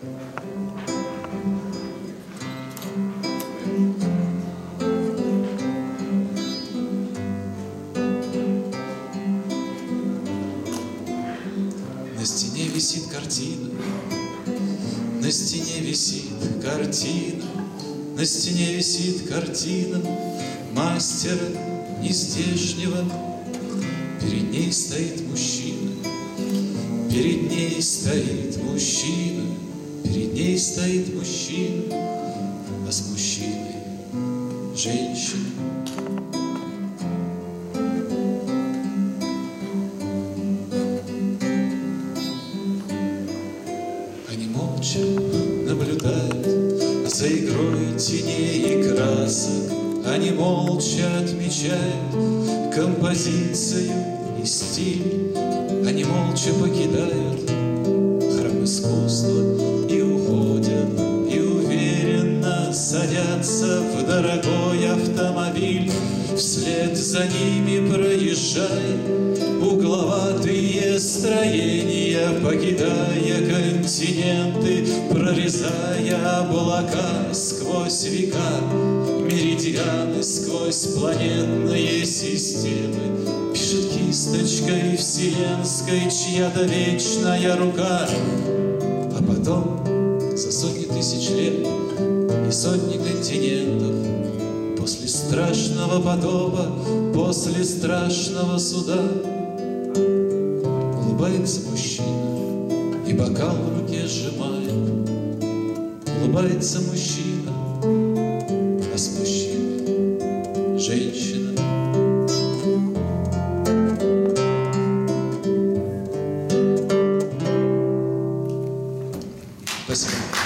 На стене висит картина, на стене висит картина, на стене висит картина. Мастера нездешнего. Перед ней стоит мужчина, перед ней стоит мужчина, ней стоит мужчина, а с мужчиной женщина. Они молча наблюдают за игрой теней и красок. Они молча отмечают композицию и стиль. Они молча покидают садятся в дорогой автомобиль. Вслед за ними проезжает угловатые строения, покидая континенты, прорезая облака сквозь века, меридианы сквозь планетные системы. Пишет кисточкой вселенской чья-то вечная рука, а потом за сотни тысяч лет и сотни континентов. После страшного потопа, после страшного суда Улыбается мужчина и бокал в руке сжимает. Улыбается мужчина, а с мужчиной женщина. Спасибо.